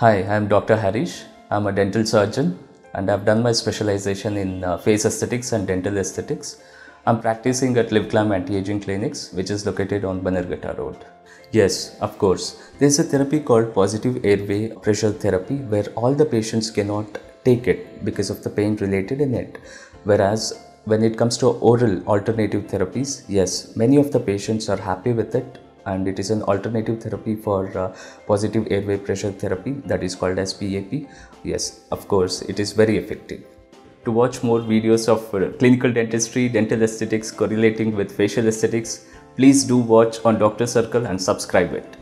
Hi, I'm Dr. Harish. I'm a dental surgeon and I've done my specialization in uh, face aesthetics and dental aesthetics. I'm practicing at LiveClam Anti-Aging Clinics, which is located on Bannerghatta Road. Yes, of course. There's a therapy called positive airway pressure therapy where all the patients cannot take it because of the pain related in it. Whereas when it comes to oral alternative therapies, yes, many of the patients are happy with it and it is an alternative therapy for uh, positive airway pressure therapy that is called as PAP. Yes, of course, it is very effective. To watch more videos of uh, clinical dentistry, dental aesthetics correlating with facial aesthetics, please do watch on Doctor Circle and subscribe it.